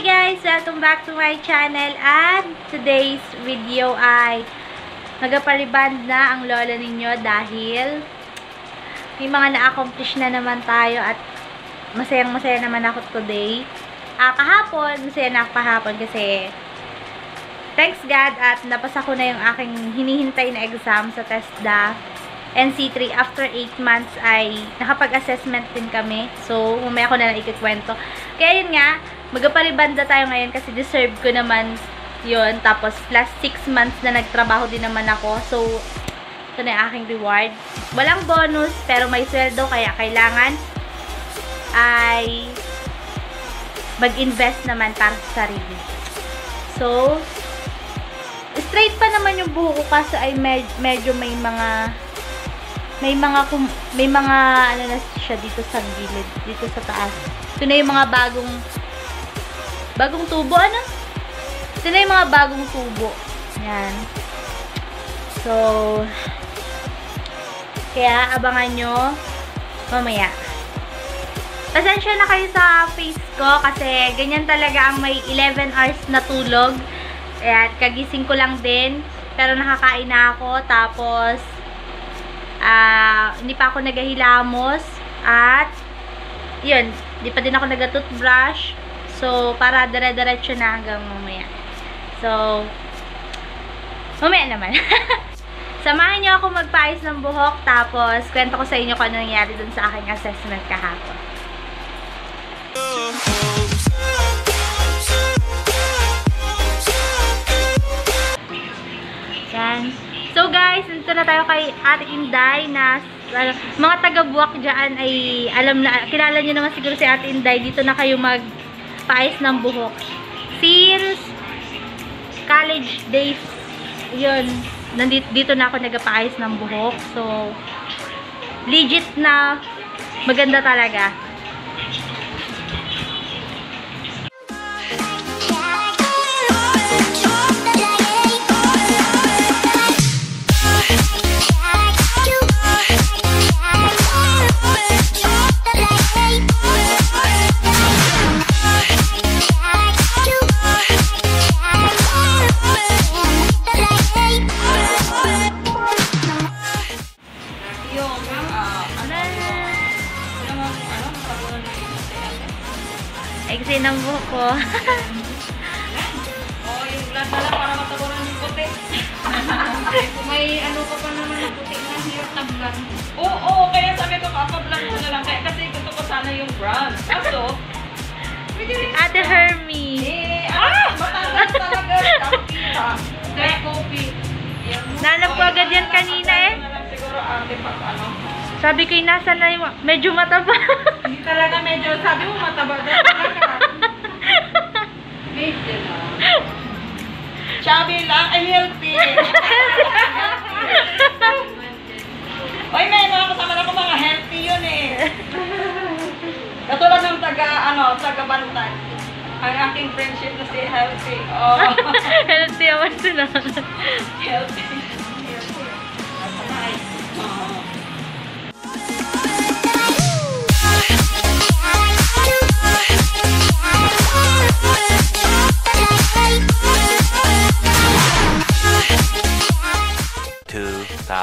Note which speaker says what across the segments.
Speaker 1: Guys! Welcome back to my channel at today's video ay magapariband na ang lola ninyo dahil may mga na-accomplish na naman tayo at masayang masaya naman ako today. Ah, kahapon, masaya na ako kahapon kasi thanks God at napasa ko na yung aking hinihintay na exam sa TESDA NC3 after 8 months ay nakapag-assessment din kami. So, mamaya ko na lang ikikwento. Kaya yun nga, magaparibanda tayo ngayon kasi deserve ko naman yun. Tapos, plus 6 months na nagtrabaho din naman ako. So, ito na aking reward. Walang bonus, pero may sweldo, kaya kailangan ay mag-invest naman para sa sarili. So, straight pa naman yung buho ko kasi ay med medyo may mga may mga may mga ano na siya dito sa gilid, dito sa taas. Ito na yung mga bagong bagong tubo ano? Ito na yung mga bagong tubo. Yan. So kaya abangan nyo mamaya. Pasensya na kayo sa face ko kasi ganyan talaga ang may 11 hours na tulog. Ayan, kagising ko lang din. Pero nakakain na ako. Tapos, ah, hindi pa ako nagahilamos at yun, hindi pa din ako nagatoothbrush so para dire-diretso na hanggang mamaya. So mamaya naman. Samahan niyo ako magpaayos ng buhok tapos kwento ko sa inyo kung ano nangyari dun sa aking assessment kahapon. Yan. So guys, dito na tayo kay Ate Inday na uh, mga taga-buwak dyan ay alam na, kilala nyo naman siguro si Ate Inday. Dito na kayo magpaayos ng buhok. Since college days, yun, nandito, dito na ako nagpaayos ng buhok. So, legit na maganda talaga.
Speaker 2: Na na blood. Oo, oo, kaya sabi ko, kapa-blood ko na lang. Kaya kasi gusto ko sana yung brand. Kaso, rin.
Speaker 1: Ate Hermie.
Speaker 2: Eh, ah! Matagal talaga. Kapita. Kaya coffee.
Speaker 1: Nanap ko agad yan kanina eh.
Speaker 2: Na siguro ate pag ano.
Speaker 1: Sabi ko, nasa na yung, medyo mataba.
Speaker 2: Hindi talaga medyo, sabi mo mataba. Medyo lang. Chubby lang, ay healthy. Oy, may mga kasama na ko mga healthy yun eh. Katulad ng taga, ano, taga Bantay. Ang aking friendship na si Healthy. Oh,
Speaker 1: Healthy naman sila.
Speaker 2: healthy.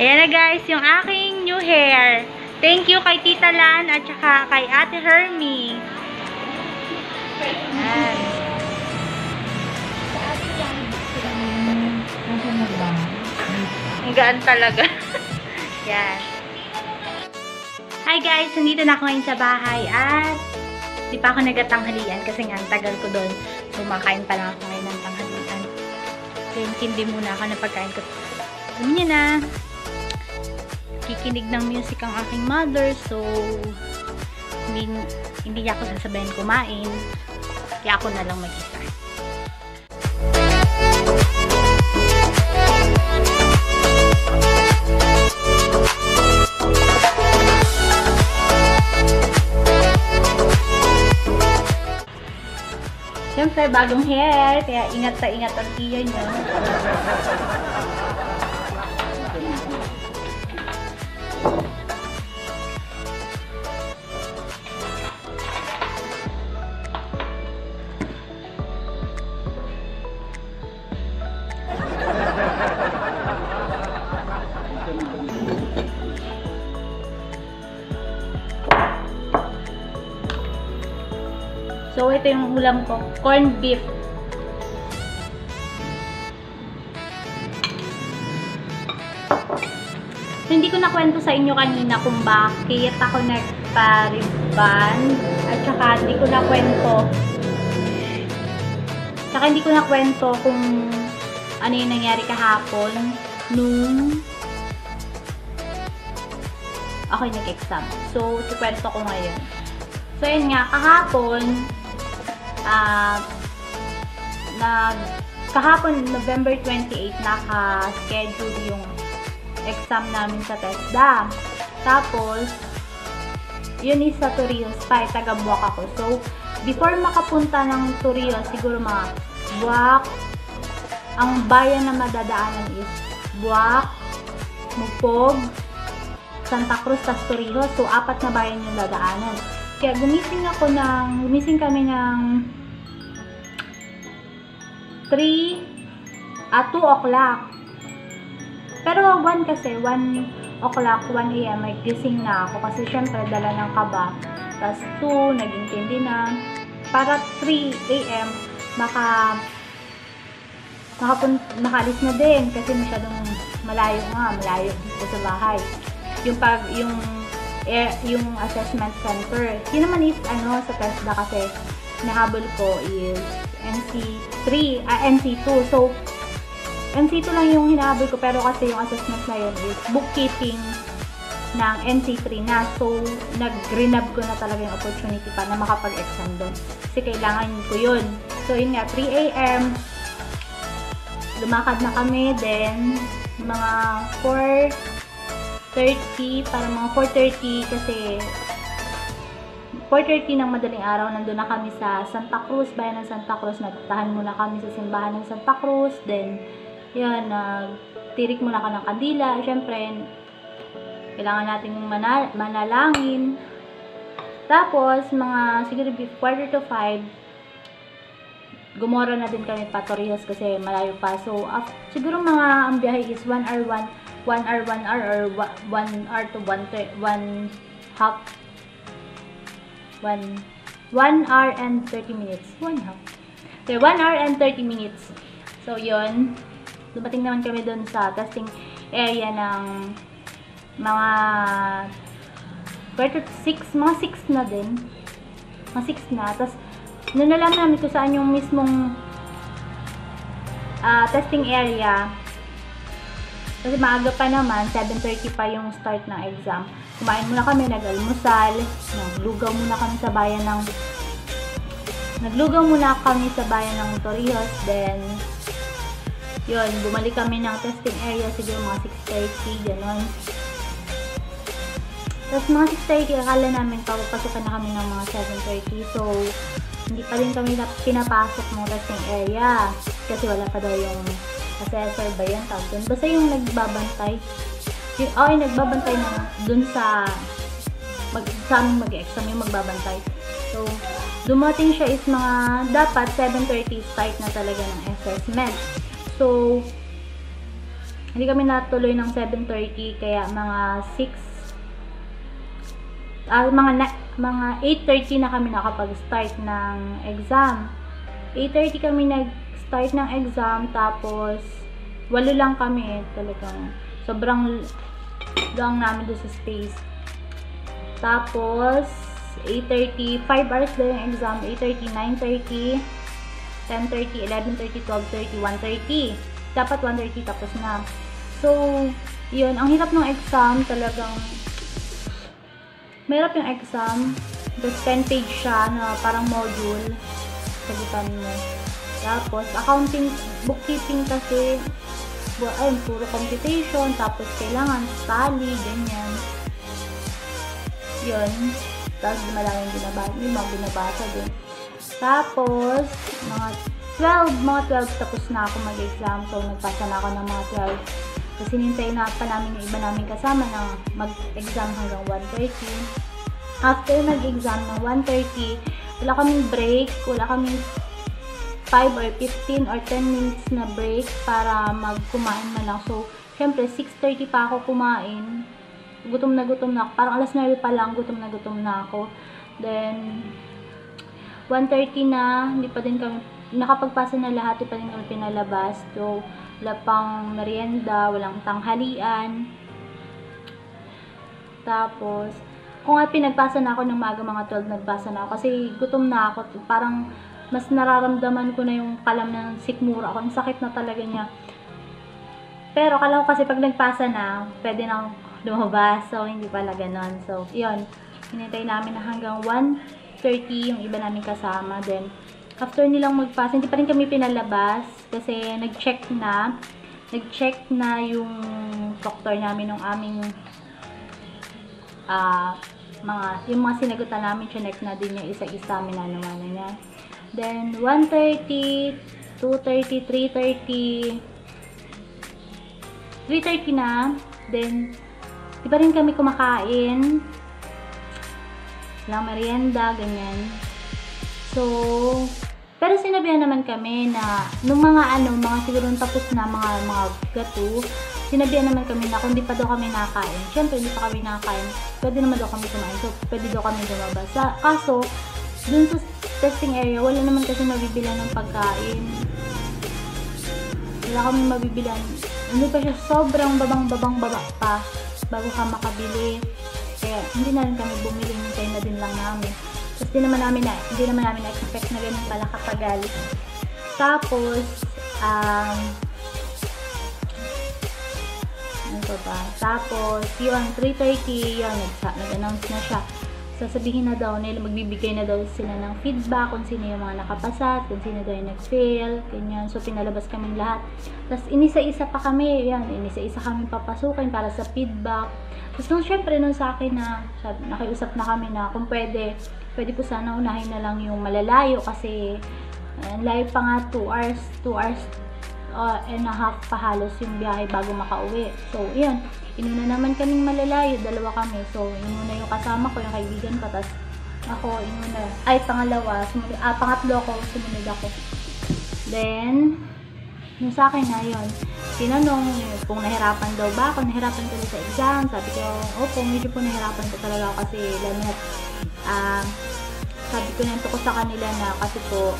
Speaker 1: Ayan na guys, yung aking new hair. Thank you kay Tita Lan at saka kay Ate Hermie. Ayan. Ang gaan talaga. Yan. Hi guys, nandito na ako ngayon sa bahay at di pa ako nagatanghalian kasi nga tagal ko doon. Kumakain pa lang ako ngayon ng tanghalian. Kaya hindi muna ako na pagkain ko. Alam na, kikinig ng music ang aking mother, so hindi, hindi niya ako sasabihin kumain. Kaya ako na lang mag-isa. Siyempre, bagong hair, kaya ingat sa ingat ang tiya niyo. Ito yung ulam ko. Corned beef. Hindi ko nakwento sa inyo kanina kung bakit ako nagpa-ribbon. At saka, hindi ko nakwento. Saka, hindi ko nakwento kung ano yung nangyari kahapon nung ako yung nag-exam. So, ikwento ko ngayon. So, yun nga, kahapon, ah, nag, kahapon, November 28, naka-schedule yung exam namin sa TESDA. Tapos, yun is sa Torrijos pa, taga Buwak ako. So, before makapunta ng Torrijos, siguro mga Buwak, ang bayan na madadaanan is Buwak, Mupog, Santa Cruz, tas Torrijos. So, apat na bayan yung dadaanan. Kaya gumising ako ng, gumising kami ng 3 at 2 o'clock. Pero 1 kasi, 1 o'clock, 1 a.m. may gising na ako kasi syempre dala ng kaba. Tapos 2, nag-intindi na. Para 3 a.m. maka makapun makalis na din kasi masyadong malayo nga, malayo dito sa bahay. Yung pag, yung eh, yung assessment center. Yun naman is, ano, sa TESDA kasi, nahabol ko is NC3, ah, NC2. So, NC2 lang yung hinahabol ko, pero kasi yung assessment na yun is bookkeeping ng NC3 na. So, nag-renab ko na talaga yung opportunity pa na makapag-exam doon. Kasi kailangan ko yun. So, yun nga, 3 a.m. Lumakad na kami, then, mga 4 30, para mga 4.30 kasi 4.30 ng madaling araw, nandun na kami sa Santa Cruz, bayan ng Santa Cruz. Nagtahan muna kami sa simbahan ng Santa Cruz. Then, yun, nagtirik muna ka ng kandila. Siyempre, kailangan natin mana manalangin. Tapos, mga siguro quarter to 5, gumora na din kami pa Torrijos kasi malayo pa. So, after, siguro mga ang biyahe is 1 hour 1 1 hour 1 hour or 1 hour to 1 1 half. 1 1 hour and 30 minutes. 1 half. So 1 hour and 30 minutes. So yon dumating naman kami doon sa testing area ng mga quarter to 6 mga 6 na din. Mga 6 na tapos nung nalaman namin kung saan yung mismong ah, testing area kasi maaga pa naman, 7.30 pa yung start ng exam. Kumain muna kami, nag-almusal, naglugaw muna kami sa bayan ng naglugaw muna kami sa bayan ng Torrijos, then yun, bumalik kami ng testing area siguro mga 6.30, gano'n. Tapos mga 6.30, akala namin papapasukan na kami ng mga 7.30, so hindi pa rin kami na- pinapasok ng testing area kasi wala pa daw yung assessor ba yan tawag dun? Basta yung nagbabantay. Yung, oh, yung nagbabantay na dun sa mag, sa mag-exam yung magbabantay. So, dumating siya is mga dapat 7.30 start na talaga ng assessment. So, hindi kami natuloy ng 7.30 kaya mga 6 ah, mga na, mga 8.30 na kami nakapag-start ng exam. 8.30 kami nag-start ng exam tapos walo lang kami talagang sobrang lang namin doon sa space. Tapos 8.30, 5 hours daw yung exam, 8.30, 9.30, 10.30, 11.30, 12.30, 1.30. Dapat 1.30 tapos na. So, yun, ang hirap ng exam, talagang mahirap yung exam. Tapos 10 page siya na parang module. Sagutan mo. Tapos, accounting, bookkeeping kasi, ayun, puro computation, tapos kailangan tally, ganyan. Yun. Tapos, maraming binabasa, may mga binabasa din. Tapos, mga 12, mga 12 tapos na ako mag-exam. So, nagpasa na ako ng mga 12. Kasi nintay na pa namin yung iba namin kasama na mag-exam hanggang 1.30. After nag-exam ng 1.30, wala kaming break, wala kaming 5 or 15 or 10 minutes na break para magkumain man lang. So, syempre, 6.30 pa ako kumain. Gutom na gutom na ako. Parang alas 9 pa lang, gutom na gutom na ako. Then, 1.30 na, hindi pa din kami, nakapagpasa na lahat, hindi pa din kami pinalabas. So, wala pang merienda, walang tanghalian. Tapos, kung nga pinagpasa na ako ng maaga mga 12, nagpasa na ako. Kasi gutom na ako. Parang, mas nararamdaman ko na yung kalam ng sikmura ako. Ang sakit na talaga niya. Pero, kala ko kasi pag nagpasa na, pwede nang lumabas. So, hindi pala ganon. So, yun. Hinintay namin na hanggang 1.30 yung iba namin kasama. Then, after nilang magpasa, hindi pa rin kami pinalabas. Kasi, nag-check na. Nag-check na yung doctor namin ng aming ah mga, yung mga sinagutan namin, chinek na din niya isa-isa, minanawa na niya. Then, 1.30, 2.30, 3.30, 3.30 na. Then, di pa rin kami kumakain. Walang merienda, ganyan. So, pero sinabihan naman kami na, nung mga ano, mga siguro tapos na mga, mga gato, sinabihan naman kami na kung di pa daw kami nakain, syempre hindi pa kami nakain, pwede naman daw kami kumain. So, pwede daw kami lumabas. Sa, kaso, dun sa testing area, wala naman kasi mabibilan ng pagkain. Wala kami mabibilan. Hindi pa siya sobrang babang-babang-baba pa bago ka makabili. Kaya, hindi na rin kami bumili. Hintay na din lang namin. Tapos, di naman namin na, hindi naman namin na-expect na ganun pala katagal. Tapos, um, ano pa ba? Tapos, yun, 3.30, yun, nag- nag-announce na siya. Sasabihin na daw nila, magbibigay na daw sila ng feedback kung sino yung mga nakapasa, kung sino daw yung nag-fail, ganyan. So, pinalabas kami lahat. Tapos, inisa-isa pa kami, yan, inisa-isa kami papasukin para sa feedback. Tapos, nung syempre, nung sa akin na, sabi, nakiusap na kami na kung pwede, pwede po sana unahin na lang yung malalayo kasi, uh, layo pa nga 2 hours, 2 hours uh, and a half pa halos yung biyahe bago makauwi. So, yun. Inuna naman kaming malalayo, dalawa kami. So, inuna yung kasama ko, yung kaibigan ko, tapos ako, inuna. Ay, pangalawa, sumunod, ah, pangatlo ko, sumunod ako. Then, yung sa akin na yun, tinanong kung nahirapan daw ba ako, nahirapan ko sa exam. Sabi ko, opo, medyo po nahirapan ko talaga kasi lalo ah, sabi ko nito ko sa kanila na kasi po,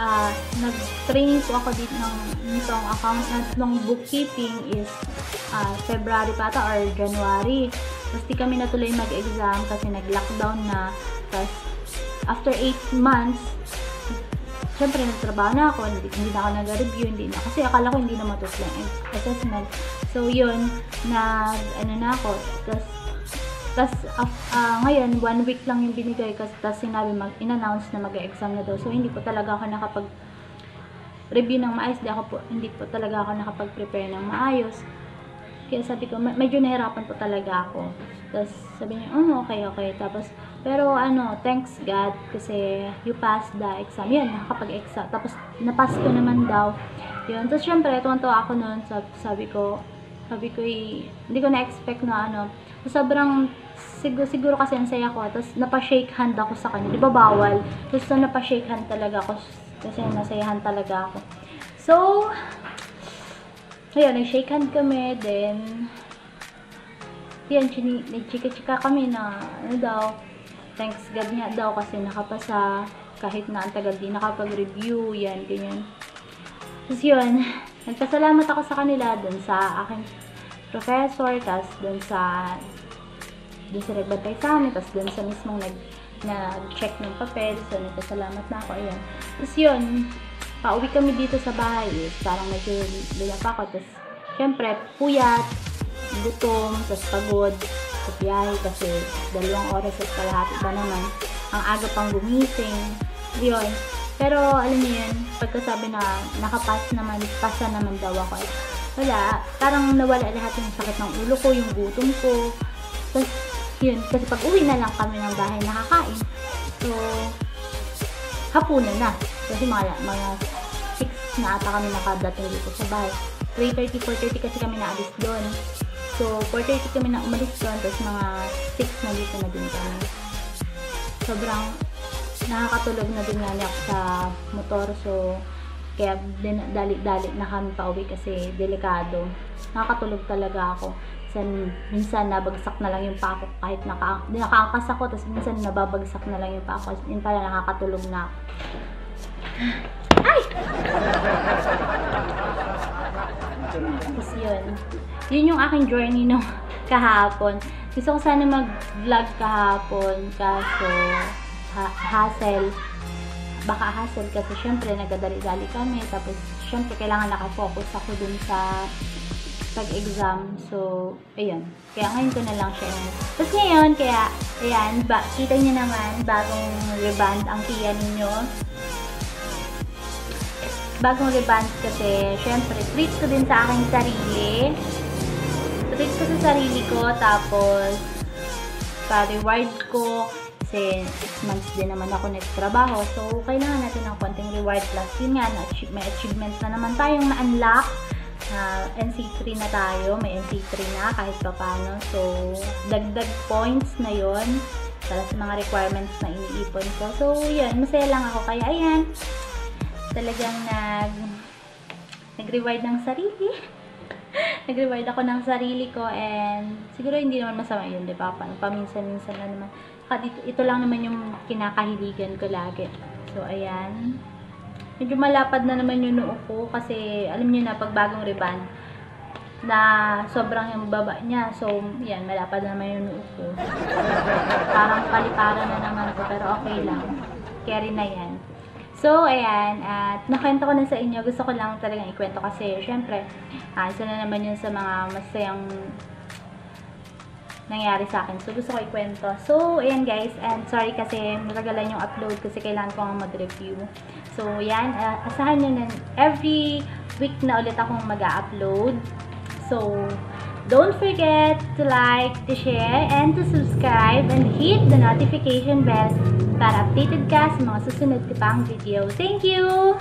Speaker 1: ah nag-training po ako dito ng nitong account ng bookkeeping is ah, February pa ata or January. Tapos di kami natuloy mag-exam kasi nag-lockdown na. Tapos after 8 months, syempre nagtrabaho na ako, hindi, hindi na ako nag-review, hindi na. Kasi akala ko hindi na matapos yung assessment. So yun, nag, ano na ako. Tapos tapos, uh, ngayon, one week lang yung binigay kasi tapos sinabi, mag, in-announce na mag-exam na daw. So, hindi po talaga ako nakapag review ng maayos. Di ako po, hindi po talaga ako nakapag-prepare ng maayos. Kaya sabi ko, me- medyo nahirapan po talaga ako. Tapos, sabi niya, oh, okay, okay. Tapos, pero ano, thanks God kasi you passed the exam. Yun, nakapag-exam. Tapos, napass ko naman daw. Yun. Tapos, syempre, tuwan-tuwa ako noon. Sabi, sabi ko, sabi ko, eh, hindi ko na-expect na ano, sobrang siguro, siguro kasi ang saya ko. Tapos napa-shake hand ako sa kanya. Di ba bawal? Tapos so, napa-shake hand talaga ako. Kasi nasayahan talaga ako. So, ayun, nag-shake hand kami. Then, yan, nag-chika-chika kami na, ano daw, thanks God nga daw kasi nakapasa. Kahit na ang tagal di nakapag-review, yan, ganyan. Tapos yun, nagpasalamat ako sa kanila dun sa aking professor, tas dun sa dun sa nagbantay sa tapos dun sa mismong nag, nag-check ng papel. So, nagpasalamat na ako. Ayan. Tapos yun, pauwi kami dito sa bahay. Eh. Parang medyo lula pa ako. Tapos, syempre, puyat, gutom, tapos pagod sa biyahe kasi dalawang oras at kalahati ba naman. Ang aga pang gumising. Yun. Pero, alam niyo yun, pagkasabi na nakapas naman, pasa naman daw ako. Eh, wala. Parang nawala lahat yung sakit ng ulo ko, yung gutom ko. Tapos, yun. Kasi pag uwi na lang kami ng bahay nakakain. So, hapunan na. Kasi mga, mga 6 na ata kami nakadating dito sa bahay. 3.30, 4.30 kasi kami naalis doon. So, 4.30 kami na umalis doon. Tapos mga 6 na dito na din kami. Sobrang nakakatulog na din nga sa motor. So, kaya dali-dali na kami pa uwi kasi delikado. Nakakatulog talaga ako. Minsan, minsan nabagsak na lang yung pako kahit naka, nakaangkas ako. Tapos minsan nababagsak na lang yung pako. Yun pala nakakatulog na ako. Ay! Tapos yun. Yun yung aking journey no kahapon. Gusto ko sana mag-vlog kahapon. Kaso, ha- hassle. Baka hassle kasi syempre nagdadali-dali kami. Tapos syempre kailangan nakafocus ako dun sa pag-exam. So, ayun. Kaya ngayon ko na lang siya. Tapos ngayon, kaya, ayan, ba, kita niyo naman, bagong reband ang tiya ninyo bagong reband kasi, syempre, treat ko din sa aking sarili. Treat ko sa sarili ko, tapos, pa-reward ko, kasi months din naman ako nagtrabaho. So, kailangan natin ng konting reward plus yun nga, na-achieve, may achievement na naman tayong na-unlock. Uh, NC3 na tayo, may NC3 na kahit pa paano. So, dagdag points na yon para sa mga requirements na iniipon ko. So, yun, masaya lang ako. Kaya, ayan, talagang nag nag-reward ng sarili. nag-reward ako ng sarili ko and siguro hindi naman masama yun, di ba? Pa- Paminsan-minsan na naman. Saka dito, ito lang naman yung kinakahiligan ko lagi. So, ayan. Medyo malapad na naman yung noo ko kasi alam niyo na pag bagong reband na sobrang yung baba niya. So, yan, malapad na naman yung noo ko. Parang palipara na naman ko pero okay lang. Carry na yan. So, ayan, at nakwento ko na sa inyo. Gusto ko lang talagang ikwento kasi, syempre, ah, isa na naman yun sa mga masayang nangyari sa akin. So, gusto ko ikwento. So, ayan guys, and sorry kasi natagalan yung upload kasi kailangan ko nga mag-review. So, yan, ah, asahan nyo na every week na ulit akong mag-upload. So, don't forget to like, to share, and to subscribe and hit the notification bell para updated ka sa mga susunod ko pang video. Thank you!